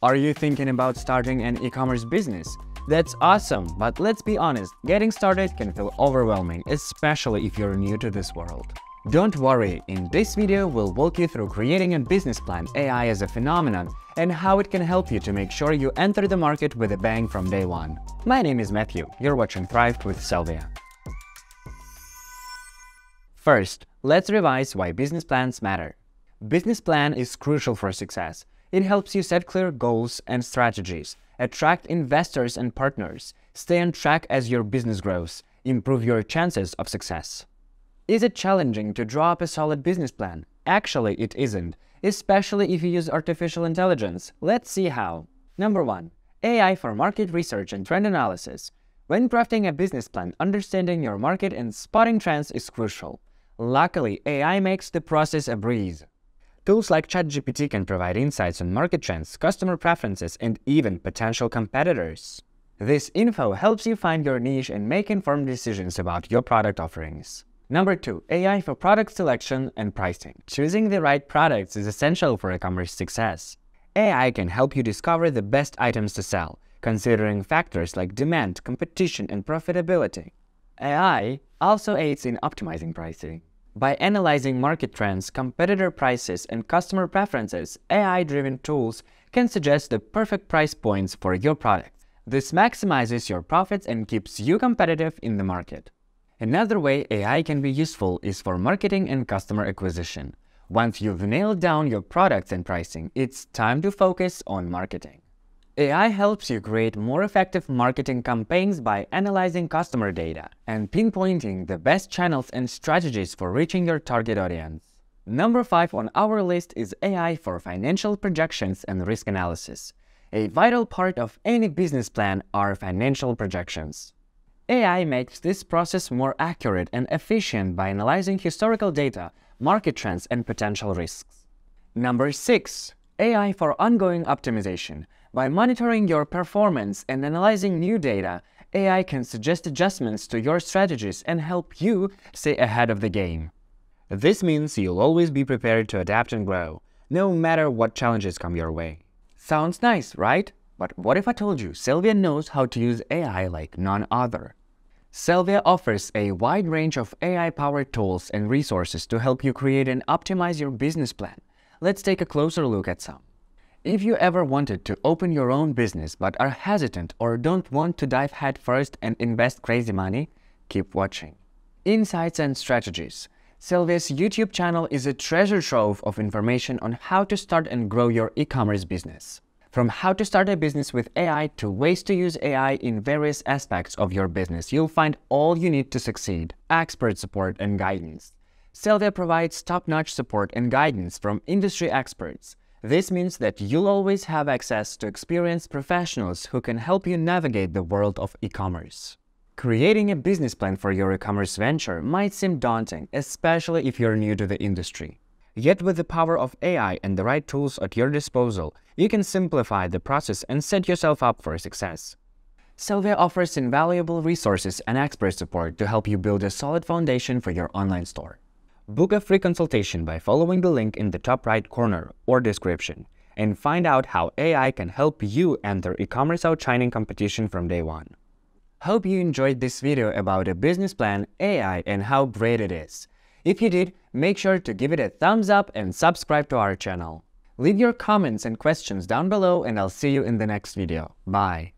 Are you thinking about starting an e-commerce business? That's awesome, but let's be honest, getting started can feel overwhelming, especially if you're new to this world. Don't worry, in this video we'll walk you through creating a business plan, AI as a phenomenon, and how it can help you to make sure you enter the market with a bang from day one. My name is Matthew, you're watching Thrive with Sellvia. First, let's revise why business plans matter. Business plan is crucial for success. It helps you set clear goals and strategies, attract investors and partners, stay on track as your business grows, improve your chances of success. Is it challenging to draw up a solid business plan? Actually, it isn't, especially if you use artificial intelligence. Let's see how. Number 1. AI for market research and trend analysis. When crafting a business plan, understanding your market and spotting trends is crucial. Luckily, AI makes the process a breeze. Tools like ChatGPT can provide insights on market trends, customer preferences, and even potential competitors. This info helps you find your niche and make informed decisions about your product offerings. Number 2. AI for product selection and pricing. Choosing the right products is essential for e-commerce success. AI can help you discover the best items to sell, considering factors like demand, competition, and profitability. AI also aids in optimizing pricing. By analyzing market trends, competitor prices, and customer preferences, AI-driven tools can suggest the perfect price points for your product. This maximizes your profits and keeps you competitive in the market. Another way AI can be useful is for marketing and customer acquisition. Once you've nailed down your products and pricing, it's time to focus on marketing. AI helps you create more effective marketing campaigns by analyzing customer data and pinpointing the best channels and strategies for reaching your target audience. Number 5 on our list is AI for financial projections and risk analysis. A vital part of any business plan are financial projections. AI makes this process more accurate and efficient by analyzing historical data, market trends, and potential risks. Number 6. AI for ongoing optimization. By monitoring your performance and analyzing new data, AI can suggest adjustments to your strategies and help you stay ahead of the game. This means you'll always be prepared to adapt and grow, no matter what challenges come your way. Sounds nice, right? But what if I told you Sellvia knows how to use AI like none other? Sellvia offers a wide range of AI-powered tools and resources to help you create and optimize your business plan. Let's take a closer look at some. If you ever wanted to open your own business but are hesitant or don't want to dive headfirst and invest crazy money, keep watching. Insights and Strategies Sellvia's YouTube channel is a treasure trove of information on how to start and grow your e-commerce business. From how to start a business with AI to ways to use AI in various aspects of your business, you'll find all you need to succeed, expert support and guidance. Sellvia provides top-notch support and guidance from industry experts. This means that you'll always have access to experienced professionals who can help you navigate the world of e-commerce. Creating a business plan for your e-commerce venture might seem daunting, especially if you're new to the industry. Yet with the power of AI and the right tools at your disposal, you can simplify the process and set yourself up for success. Sellvia offers invaluable resources and expert support to help you build a solid foundation for your online store. Book a free consultation by following the link in the top right corner or description and find out how AI can help you enter e-commerce outshining competition from day one. Hope you enjoyed this video about a business plan, AI and how great it is. If you did, make sure to give it a thumbs up and subscribe to our channel. Leave your comments and questions down below and I'll see you in the next video. Bye!